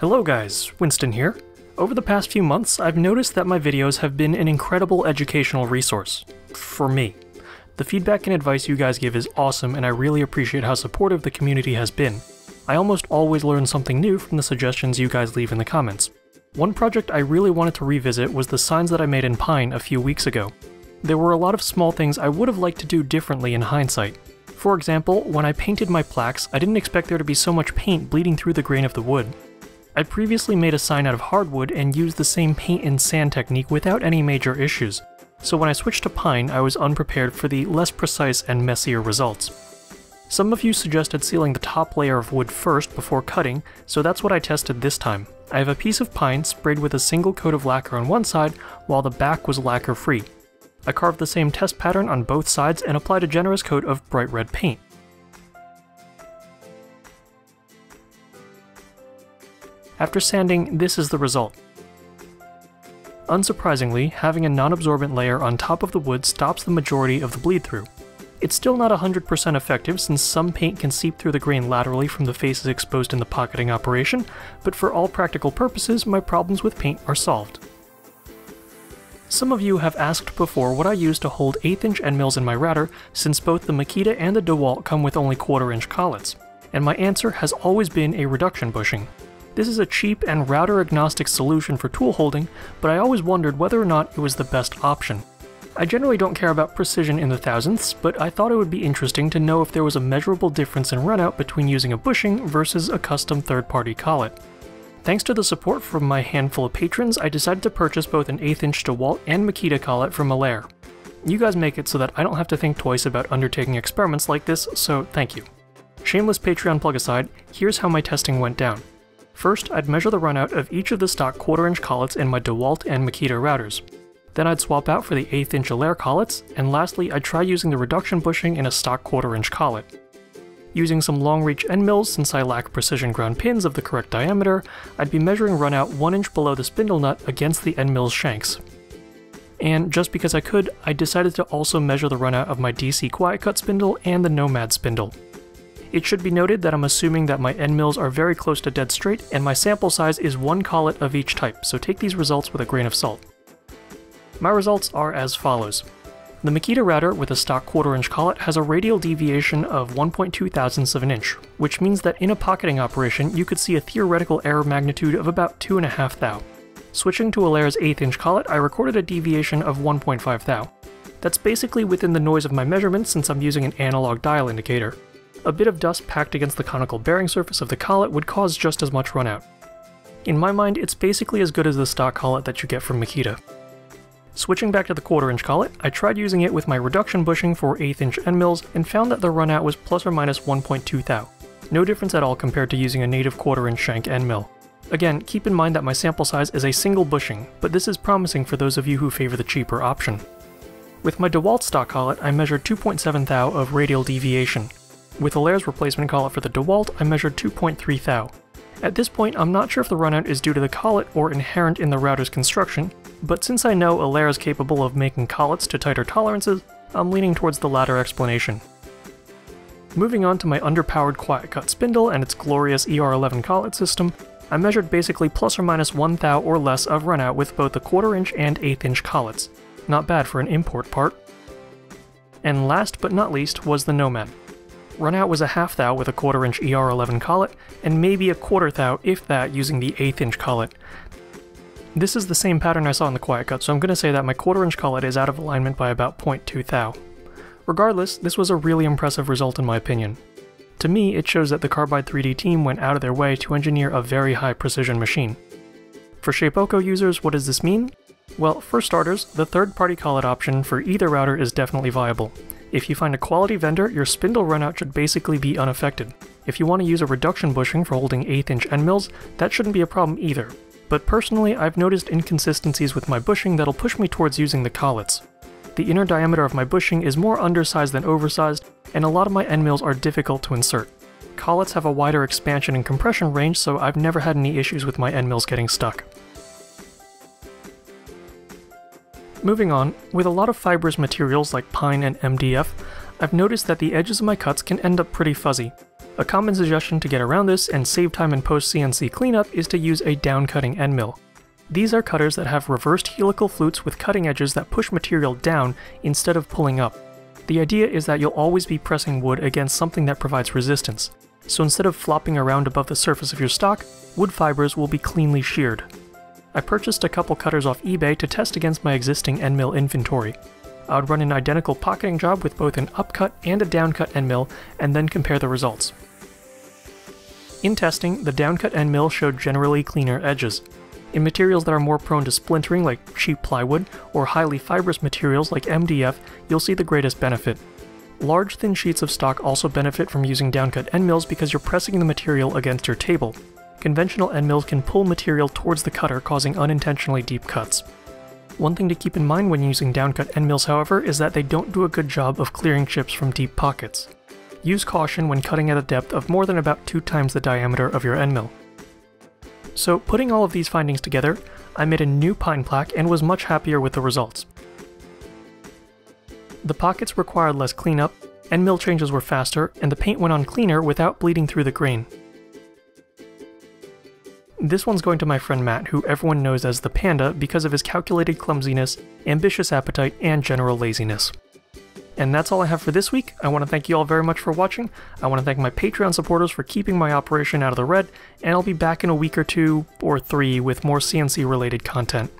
Hello guys, Winston here. Over the past few months, I've noticed that my videos have been an incredible educational resource. For me. The feedback and advice you guys give is awesome and I really appreciate how supportive the community has been. I almost always learn something new from the suggestions you guys leave in the comments. One project I really wanted to revisit was the signs that I made in Pine a few weeks ago. There were a lot of small things I would have liked to do differently in hindsight. For example, when I painted my plaques, I didn't expect there to be so much paint bleeding through the grain of the wood. I'd previously made a sign out of hardwood and used the same paint and sand technique without any major issues, so when I switched to pine I was unprepared for the less precise and messier results. Some of you suggested sealing the top layer of wood first before cutting, so that's what I tested this time. I have a piece of pine sprayed with a single coat of lacquer on one side, while the back was lacquer free. I carved the same test pattern on both sides and applied a generous coat of bright red paint. After sanding, this is the result. Unsurprisingly, having a non-absorbent layer on top of the wood stops the majority of the bleed through. It's still not 100% effective since some paint can seep through the grain laterally from the faces exposed in the pocketing operation, but for all practical purposes, my problems with paint are solved. Some of you have asked before what I use to hold 8th inch end mills in my router since both the Makita and the DeWalt come with only quarter inch collets, and my answer has always been a reduction bushing. This is a cheap and router agnostic solution for tool holding, but I always wondered whether or not it was the best option. I generally don't care about precision in the thousandths, but I thought it would be interesting to know if there was a measurable difference in runout between using a bushing versus a custom third-party collet. Thanks to the support from my handful of patrons, I decided to purchase both an 8th inch DeWalt and Makita collet from Elaire. You guys make it so that I don't have to think twice about undertaking experiments like this, so thank you. Shameless Patreon plug aside, here's how my testing went down. First, I'd measure the runout of each of the stock quarter inch collets in my DeWalt and Makita routers. Then I'd swap out for the 8th inch Elaire collets, and lastly I'd try using the reduction bushing in a stock quarter inch collet. Using some long reach end mills since I lack precision ground pins of the correct diameter, I'd be measuring runout 1 inch below the spindle nut against the end mill's shanks. And just because I could, I decided to also measure the runout of my DC Quiet Cut spindle and the Nomad spindle. It should be noted that I'm assuming that my end mills are very close to dead straight, and my sample size is one collet of each type, so take these results with a grain of salt. My results are as follows. The Makita router with a stock quarter inch collet has a radial deviation of 1.2 thousandths of an inch, which means that in a pocketing operation you could see a theoretical error magnitude of about 2.5 thou. Switching to Elaire's 8th inch collet, I recorded a deviation of 1.5 thou. That's basically within the noise of my measurements since I'm using an analog dial indicator. A bit of dust packed against the conical bearing surface of the collet would cause just as much runout. In my mind, it's basically as good as the stock collet that you get from Makita. Switching back to the quarter inch collet, I tried using it with my reduction bushing for 8th inch end mills and found that the runout was plus or minus 1.2 thou. No difference at all compared to using a native quarter inch shank end mill. Again, keep in mind that my sample size is a single bushing, but this is promising for those of you who favor the cheaper option. With my DeWalt stock collet, I measured 2.7 thou of radial deviation, with Elaire's replacement collet for the DeWalt, I measured 2.3 thou. At this point, I'm not sure if the runout is due to the collet or inherent in the router's construction, but since I know Allaire is capable of making collets to tighter tolerances, I'm leaning towards the latter explanation. Moving on to my underpowered quiet cut spindle and its glorious ER11 collet system, I measured basically plus or minus 1 thou or less of runout with both the quarter inch and eighth inch collets. Not bad for an import part. And last but not least was the Nomad. Runout was a half thou with a quarter inch ER11 collet, and maybe a quarter thou if that using the eighth inch collet. This is the same pattern I saw in the quiet cut, so I'm going to say that my quarter inch collet is out of alignment by about 0.2 thou. Regardless, this was a really impressive result in my opinion. To me, it shows that the Carbide 3D team went out of their way to engineer a very high precision machine. For Shapeoko users, what does this mean? Well, for starters, the third-party collet option for either router is definitely viable. If you find a quality vendor, your spindle runout should basically be unaffected. If you want to use a reduction bushing for holding 8th inch end mills, that shouldn't be a problem either. But personally, I've noticed inconsistencies with my bushing that'll push me towards using the collets. The inner diameter of my bushing is more undersized than oversized, and a lot of my end mills are difficult to insert. Collets have a wider expansion and compression range, so I've never had any issues with my end mills getting stuck. Moving on, with a lot of fibrous materials like pine and MDF, I've noticed that the edges of my cuts can end up pretty fuzzy. A common suggestion to get around this and save time in post-CNC cleanup is to use a downcutting end mill. These are cutters that have reversed helical flutes with cutting edges that push material down instead of pulling up. The idea is that you'll always be pressing wood against something that provides resistance, so instead of flopping around above the surface of your stock, wood fibers will be cleanly sheared. I purchased a couple cutters off eBay to test against my existing end mill inventory. I would run an identical pocketing job with both an upcut and a downcut end mill, and then compare the results. In testing, the downcut end mill showed generally cleaner edges. In materials that are more prone to splintering like cheap plywood, or highly fibrous materials like MDF, you'll see the greatest benefit. Large thin sheets of stock also benefit from using downcut end mills because you're pressing the material against your table. Conventional end mills can pull material towards the cutter causing unintentionally deep cuts. One thing to keep in mind when using downcut end mills however is that they don't do a good job of clearing chips from deep pockets. Use caution when cutting at a depth of more than about two times the diameter of your end mill. So putting all of these findings together, I made a new pine plaque and was much happier with the results. The pockets required less cleanup, end mill changes were faster, and the paint went on cleaner without bleeding through the grain. This one's going to my friend Matt, who everyone knows as the Panda because of his calculated clumsiness, ambitious appetite, and general laziness. And that's all I have for this week. I want to thank you all very much for watching. I want to thank my Patreon supporters for keeping my operation out of the red, and I'll be back in a week or two, or three, with more CNC related content.